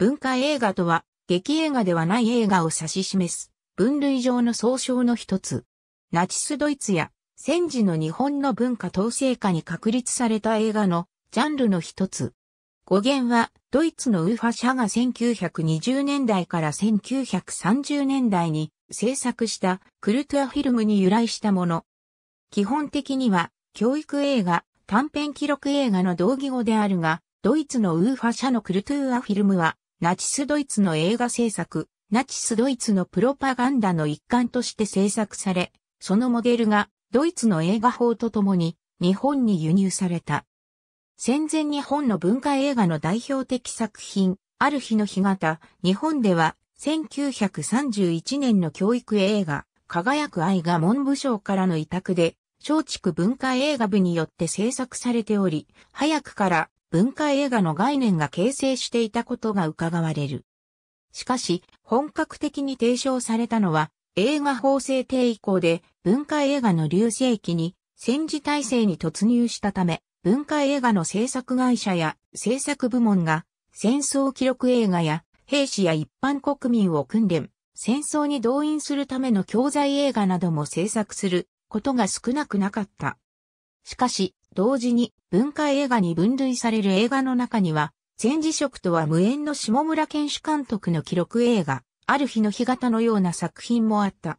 文化映画とは、劇映画ではない映画を指し示す、分類上の総称の一つ。ナチスドイツや戦時の日本の文化統制下に確立された映画のジャンルの一つ。語源は、ドイツのウーファ社が1920年代から1930年代に制作したクルトゥアフィルムに由来したもの。基本的には、教育映画、短編記録映画の同義語であるが、ドイツのウーファ社のクルトゥアフィルムは、ナチスドイツの映画制作、ナチスドイツのプロパガンダの一環として制作され、そのモデルがドイツの映画法とともに日本に輸入された。戦前日本の文化映画の代表的作品、ある日の日型、日本では1931年の教育映画、輝く愛が文部省からの委託で、松竹文化映画部によって制作されており、早くから文化映画の概念が形成していたことが伺われる。しかし、本格的に提唱されたのは、映画法制定以降で文化映画の流星期に戦時体制に突入したため、文化映画の制作会社や制作部門が戦争記録映画や兵士や一般国民を訓練、戦争に動員するための教材映画なども制作することが少なくなかった。しかし、同時に文化映画に分類される映画の中には、戦時色とは無縁の下村健主監督の記録映画、ある日の日型のような作品もあった。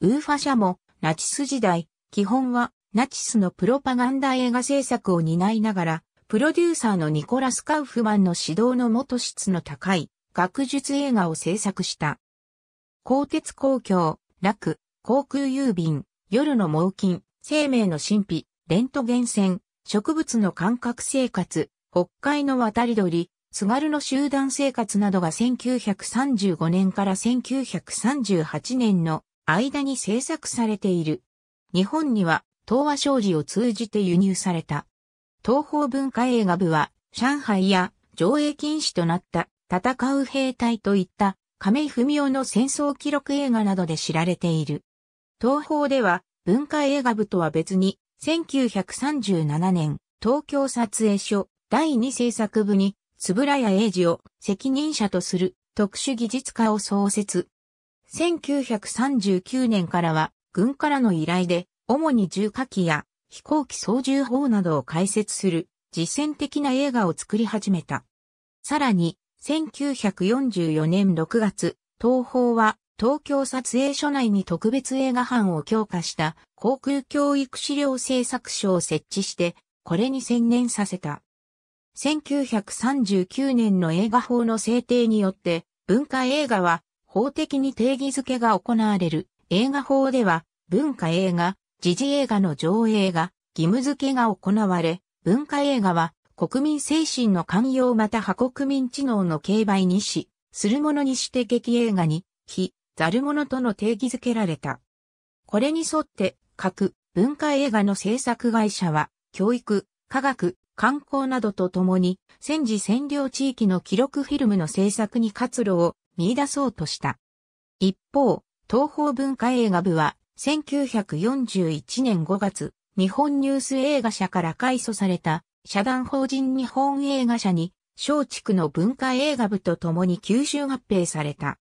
ウーファ社もナチス時代、基本はナチスのプロパガンダ映画制作を担いながら、プロデューサーのニコラス・カウフマンの指導の元質の高い学術映画を制作した。鋼鉄公共、楽、航空郵便、夜の猛禽、生命の神秘、レントゲン線、植物の感覚生活、北海の渡り鳥、津軽の集団生活などが1935年から1938年の間に制作されている。日本には東和商事を通じて輸入された。東方文化映画部は、上海や上映禁止となった戦う兵隊といった亀井文夫の戦争記録映画などで知られている。東方では文化映画部とは別に1937年東京撮影所第2制作部に円谷英二を責任者とする特殊技術家を創設。1939年からは軍からの依頼で主に重火器や飛行機操縦法などを解説する実践的な映画を作り始めた。さらに、1944年6月、東宝は東京撮影所内に特別映画班を強化した航空教育資料製作所を設置して、これに専念させた。1939年の映画法の制定によって、文化映画は法的に定義づけが行われる。映画法では、文化映画、時事映画の上映が義務付けが行われ、文化映画は国民精神の寛容また派国民知能の競売にし、するものにして劇映画に、非、ざる者との定義づけられた。これに沿って、各文化映画の制作会社は、教育、科学、観光などとともに、戦時占領地域の記録フィルムの制作に活路を見出そうとした。一方、東方文化映画部は、1941年5月、日本ニュース映画社から改祖された社団法人日本映画社に松竹の文化映画部と共に吸収合併された。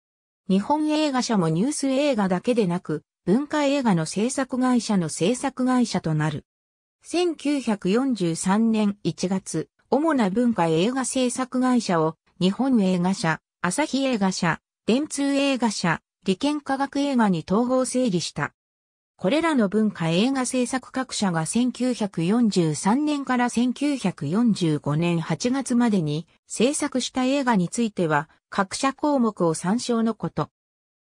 日本映画社もニュース映画だけでなく、文化映画の制作会社の制作会社となる。1943年1月、主な文化映画制作会社を日本映画社、朝日映画社、電通映画社、利権科学映画に統合整理した。これらの文化映画制作各社が1943年から1945年8月までに制作した映画については各社項目を参照のこと。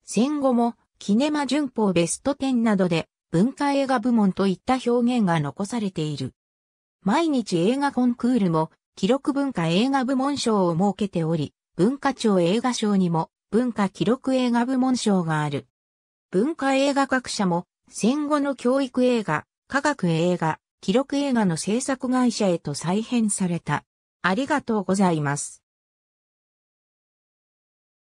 戦後もキネマ旬報ベスト10などで文化映画部門といった表現が残されている。毎日映画コンクールも記録文化映画部門賞を設けており、文化庁映画賞にも文化記録映画部門賞がある。文化映画各社も戦後の教育映画、科学映画、記録映画の制作会社へと再編された。ありがとうございます。